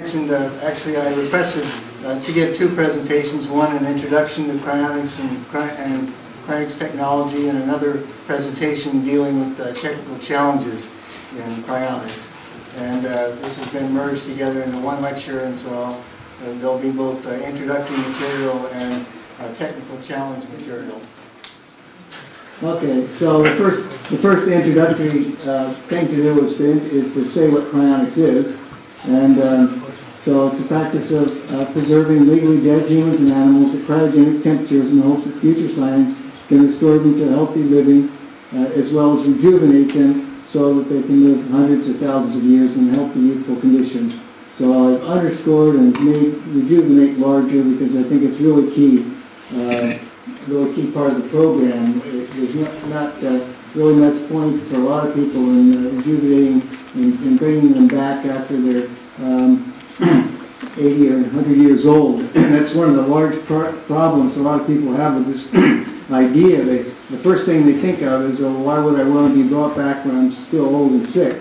mentioned, uh, actually, I requested uh, to give two presentations, one an introduction to cryonics and and cryonics technology, and another presentation dealing with uh, technical challenges in cryonics. And uh, this has been merged together into one lecture, and so uh, there'll be both uh, introductory material and technical challenge material. Okay, so the first, the first introductory thing to do is to, is to say what cryonics is. And um, so it's a practice of uh, preserving legally dead humans and animals at cryogenic temperatures in the hopes that future science can restore them to healthy living, uh, as well as rejuvenate them so that they can live hundreds of thousands of years in healthy, youthful condition. So I've underscored and made rejuvenate larger because I think it's really key, uh, really key part of the program. There's not, not uh, really much point for a lot of people in uh, rejuvenating and, and bringing them back after they're um, 80 or 100 years old. And that's one of the large pro- problems a lot of people have with this idea. They, the first thing they think of is, oh, why would I want to be brought back when I'm still old and sick?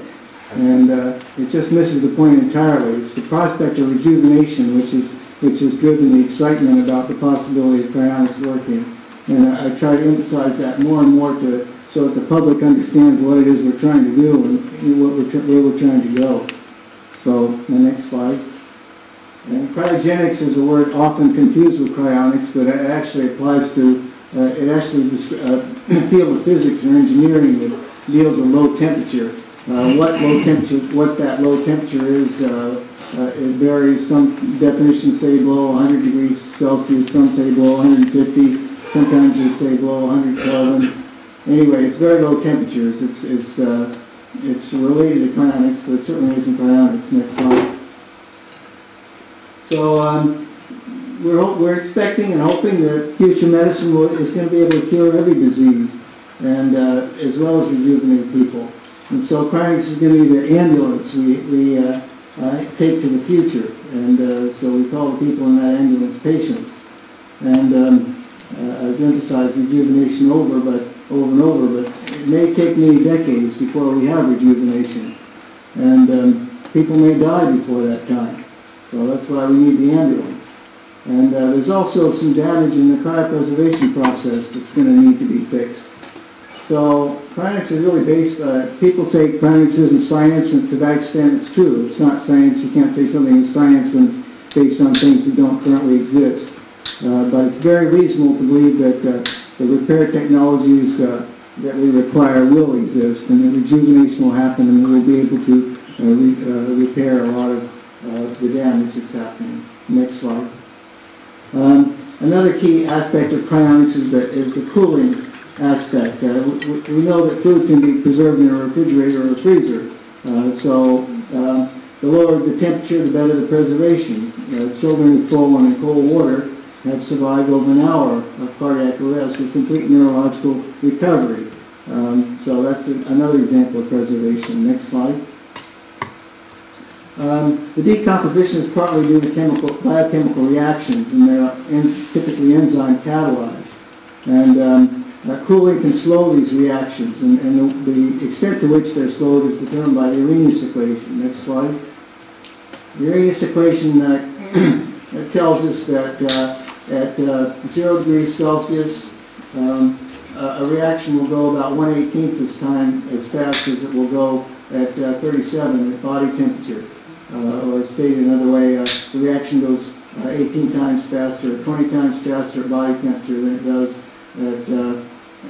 And uh, it just misses the point entirely. It's the prospect of rejuvenation which is which has driven the excitement about the possibility of cryonics working. And I, I try to emphasize that more and more to so that the public understands what it is we're trying to do and what we're, where we're trying to go. So, the next slide. And cryogenics is a word often confused with cryonics, but it actually applies to, uh, it actually is a field of physics or engineering that deals with low temperature. Uh, what low temperature, what that low temperature is, uh, uh, it varies. Some definitions say below 100 degrees Celsius, some say below 150, sometimes they say below 100 Kelvin. Anyway, it's very low temperatures. It's, it's, uh, it's related to cryonics, but it certainly isn't cryonics. Next slide. So um, we're, we're expecting and hoping that future medicine will, is going to be able to cure every disease, and uh, as well as rejuvenate people. And so cryonics is going to be the ambulance we, we uh, uh, take to the future, and uh, so we call the people in that ambulance patients. And um, uh, I've emphasized rejuvenation over, but over and over, but it may take many decades before we have rejuvenation, and um, people may die before that time. So that's why we need the ambulance. And uh, there's also some damage in the cryopreservation process that's going to need to be fixed. So cryonics is really based, uh, people say cryonics isn't science, and to that extent it's true. It's not science. You can't say something is science when it's based on things that don't currently exist. Uh, but it's very reasonable to believe that uh, the repair technologies uh, that we require will exist, and that rejuvenation will happen, and we'll be able to uh, re- repair a lot of uh, the damage that's happening. Next slide. Um, another key aspect of cryonics is the, is the cooling aspect. Uh, we, we know that food can be preserved in a refrigerator or a freezer. Uh, so uh, the lower the temperature, the better the preservation. Uh, children who fall in cold water have survived over an hour of cardiac arrest with complete neurological recovery. Um, so that's a, another example of preservation. Next slide. Um, the decomposition is partly due to chemical, biochemical reactions, and they're typically enzyme catalyzed. And um, uh, cooling can slow these reactions, and, and the, the extent to which they're slowed is determined by the Arrhenius equation. Next slide. The Arrhenius equation uh, it tells us that uh, at uh, zero degrees Celsius, um, a reaction will go about 1 18th this time as fast as it will go at uh, 37 at body temperature. Uh, or stated another way, uh, the reaction goes uh, 18 times faster, 20 times faster at body temperature than it does at,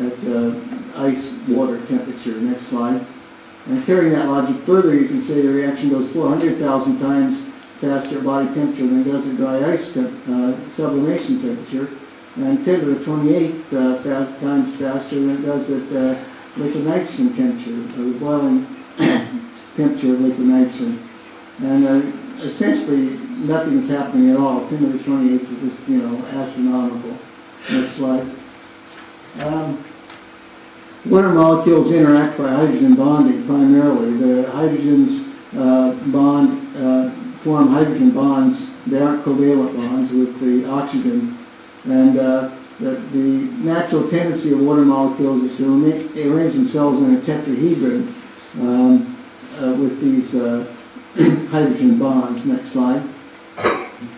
at ice water temperature. Next slide. And carrying that logic further, you can say the reaction goes 400,000 times faster at body temperature than it does at dry ice uh, sublimation temperature, and 10 to the 28th uh, fast, times faster than it does at uh, liquid nitrogen temperature, or the boiling temperature of liquid nitrogen. And uh, essentially, nothing is happening at all. 10 to the 28th is just, you know, astronomical. Next slide. Um, Water molecules interact by hydrogen bonding primarily. The hydrogens uh, bond, uh, form hydrogen bonds. They aren't covalent bonds with the oxygens. And uh, the, the natural tendency of water molecules is to arrange themselves in a tetrahedron um, uh, with these uh, hydrogen bonds. Next slide.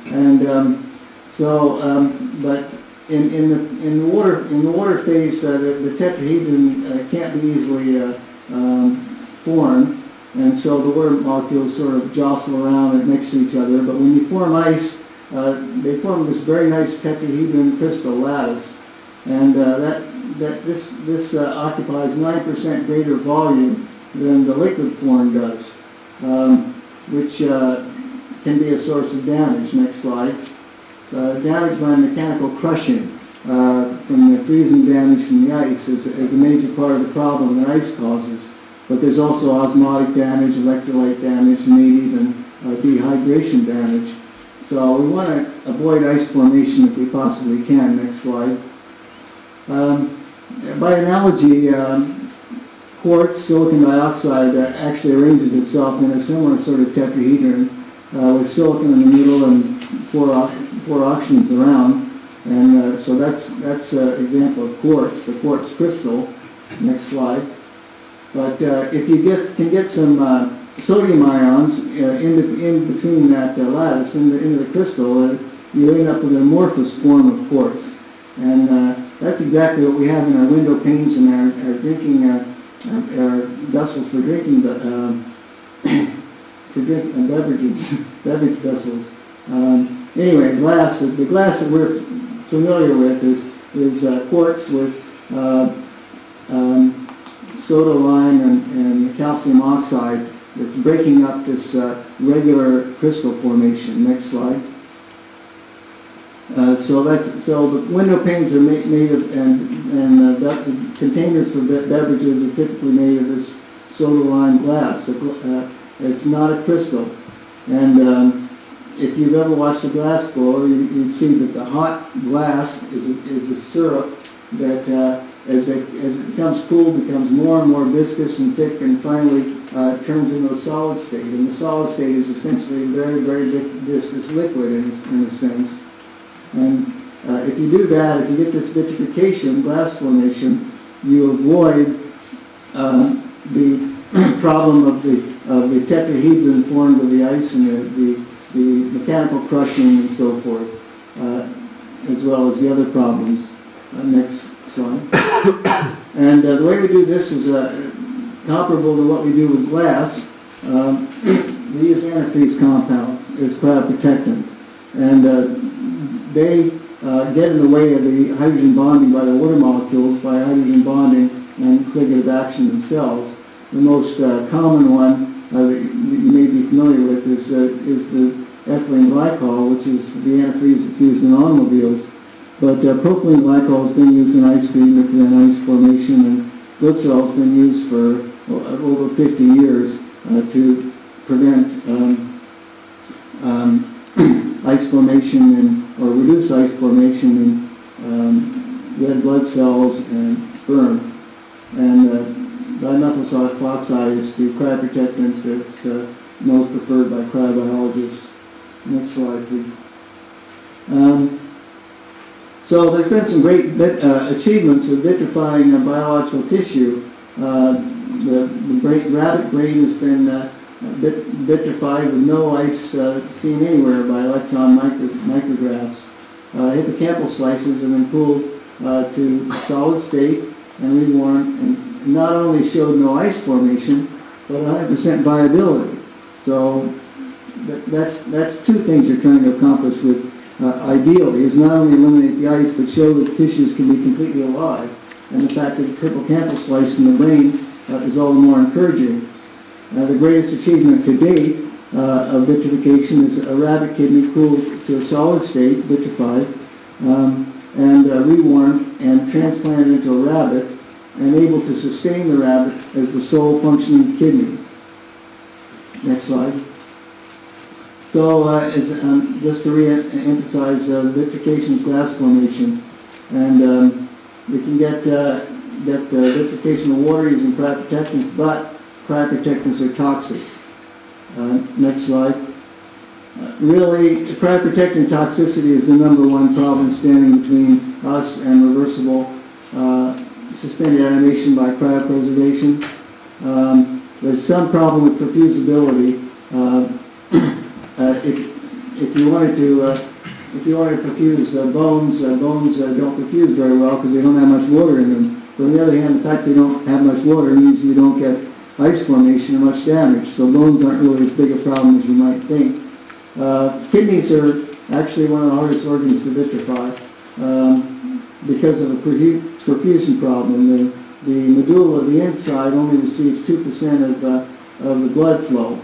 And um, so, um, but in, in the in the water in the water phase, uh, the, the tetrahedron uh, can't be easily uh, um, formed, and so the water molecules sort of jostle around and next to each other. But when you form ice, uh, they form this very nice tetrahedron crystal lattice, and uh, that that this this uh, occupies nine percent greater volume than the liquid form does, um, which uh, can be a source of damage. Next slide. Uh, damage by mechanical crushing uh, from the freezing damage from the ice is, is a major part of the problem that ice causes. But there's also osmotic damage, electrolyte damage, and maybe even uh, dehydration damage. So we want to avoid ice formation if we possibly can. Next slide. Um, by analogy, um, quartz, silicon dioxide, actually arranges itself in a similar sort of tetrahedron uh, with silicon in the middle and four, four oxygens around. And uh, so that's that's an example of quartz, the quartz crystal. Next slide. But uh, if you get can get some sodium ions uh, in, the, in between that uh, lattice in the, into the crystal, uh, you end up with an amorphous form of quartz. And that's exactly what we have in our window panes and our, our drinking, uh, our, our vessels for drinking, but, um, for drink, uh, beverages, beverage vessels. Um, anyway, glass, the glass that we're familiar with is, is uh, quartz with uh, um, soda lime and, and calcium oxide that's breaking up this uh, regular crystal formation. Next slide. Uh, so that's so the window panes are made, made of and and uh, be- containers for be- beverages are typically made of this soda lime glass. So, uh, it's not a crystal, and um, if you've ever watched a glass blower, you, you'd see that the hot glass is a, is a syrup that uh, as it as it becomes cool becomes more and more viscous and thick, and finally uh, turns into a solid state. And the solid state is essentially a very very viscous liquid in, in a sense. And uh, if you do that, if you get this vitrification, glass formation, you avoid uh, the problem of the of the tetrahedron formed of the ice and the, the, the mechanical crushing and so forth, uh, as well as the other problems. Uh, next slide. and uh, the way we do this is uh, comparable to what we do with glass. Um, we use antifreeze compounds as cryoprotectant. And they uh, get in the way of the hydrogen bonding by the water molecules by hydrogen bonding and colligative action themselves. The most uh, common one uh, that you may be familiar with is, uh, is the ethylene glycol, which is the antifreeze that's used in automobiles. But uh, propylene glycol has been used in ice cream to prevent ice formation, and glycerol has been used for over 50 years uh, to prevent um, um, ice formation and, or reduce ice formation in um, red blood cells and sperm. And uh, dimethyl sulfoxide is the cryoprotectant that's uh, most preferred by cryobiologists. Next slide, please. Um, so there's been some great uh, achievements with vitrifying uh, biological tissue. Uh, the, the rabbit brain has been uh, vitrified with no ice uh, seen anywhere by electron micro- micrographs. Uh, hippocampal slices have been cooled uh, to solid state and rewarmed and not only showed no ice formation, but 100% viability. So that, that's, that's two things you're trying to accomplish with uh, ideally, is not only eliminate the ice, but show that tissues can be completely alive. And the fact that it's hippocampal slice in the brain uh, is all the more encouraging. The greatest achievement to date uh, of vitrification is a rabbit kidney cooled to a solid state, vitrified, um, and uh, rewarmed and transplanted into a rabbit and able to sustain the rabbit as the sole functioning kidney. Next slide. So, uh, is, um, just to re-emphasize, uh, vitrification is glass formation, and um, we can get uh, get uh, vitrification of water using cryoprotectants, but cryoprotectants are toxic. Uh, next slide. Uh, really, cryoprotectant toxicity is the number one problem standing between us and reversible uh, suspended animation by cryopreservation. Um, there's some problem with perfusability, Uh, uh, If if you wanted to, uh, if you wanted to perfuse bones, bones don't perfuse very well because they don't have much water in them. But on the other hand, the fact they don't have much water means you don't get ice formation or much damage, so bones aren't really as big a problem as you might think. Uh, Kidneys are actually one of the hardest organs to vitrify um, because of a perfusion problem. The, the medulla, the inside, only receives 2% of, uh, of the blood flow,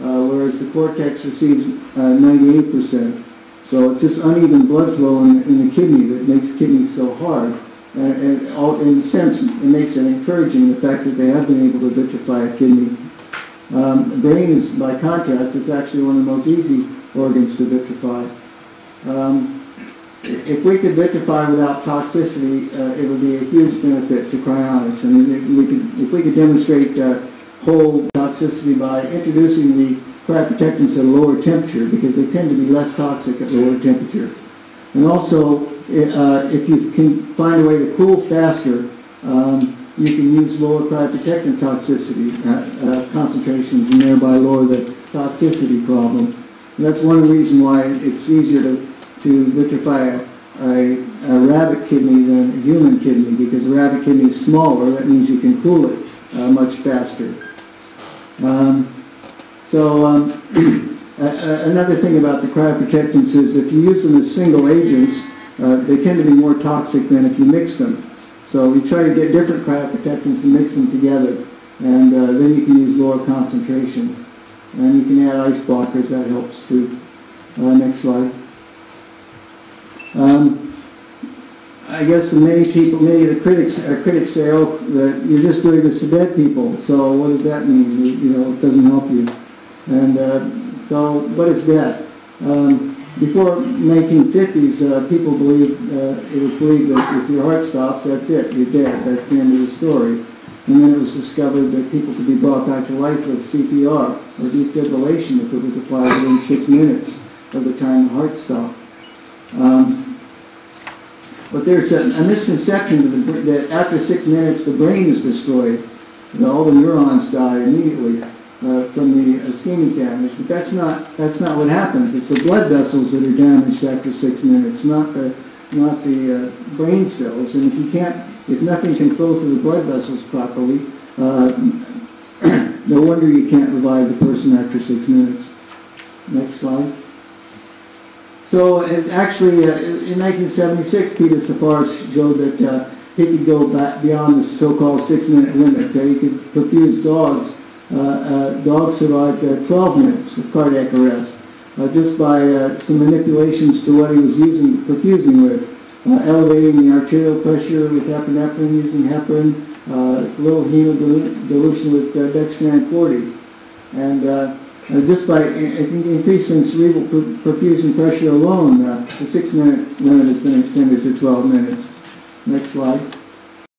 uh, whereas the cortex receives uh, 98%. So it's this uneven blood flow in, in the kidney that makes kidneys so hard. And, and all, in a sense, it makes it encouraging, the fact that they have been able to vitrify a kidney. Um, brain is, by contrast, it's actually one of the most easy organs to vitrify. Um, if we could vitrify without toxicity, uh, it would be a huge benefit to cryonics. I mean, if we could, if we could demonstrate uh, whole toxicity by introducing the cryoprotectants at a lower temperature, because they tend to be less toxic at lower temperature. And also, uh, if you can find a way to cool faster, um, you can use lower cryoprotectant toxicity uh, uh, concentrations and thereby lower the toxicity problem. And that's one reason why it's easier to, to vitrify a, a, a rabbit kidney than a human kidney because a rabbit kidney is smaller. That means you can cool it uh, much faster. Um, so um, another thing about the cryoprotectants is if you use them as single agents, uh, they tend to be more toxic than if you mix them. So we try to get different cryoprotectants and mix them together, and uh, then you can use lower concentrations. And you can add ice blockers, that helps too. Uh, next slide. Um, I guess many people, many of the critics, uh, critics say, oh, that you're just doing this to dead people. So what does that mean? You, know, it doesn't help you. And uh, so what is death? Um, before 1950s, uh, people believed, uh, it was believed that if your heart stops, that's it, you're dead. That's the end of the story. And then it was discovered that people could be brought back to life with CPR or defibrillation if it was applied within six minutes of the time the heart stopped. Um, but there's a, a misconception that, the, that after six minutes the brain is destroyed. That all the neurons die immediately uh, from the ischemic damage. But that's not that's not what happens. It's the blood vessels that are damaged after six minutes, not the not the uh, brain cells. And if you can't, if nothing can flow through the blood vessels properly, uh, no wonder you can't revive the person after six minutes. Next slide. So it actually, uh, in 1976, Peter Safaris showed that uh, he could go back beyond the so-called six-minute limit. Uh, he could perfuse dogs. Uh, uh, dogs survived uh, 12 minutes of cardiac arrest just by some manipulations to what he was using, perfusing with. Elevating the arterial pressure with epinephrine, using heparin, little hemodilution dilution with dextran 40. And uh, just by increasing cerebral per- perfusion pressure alone, uh, the six-minute limit has been extended to 12 minutes. Next slide.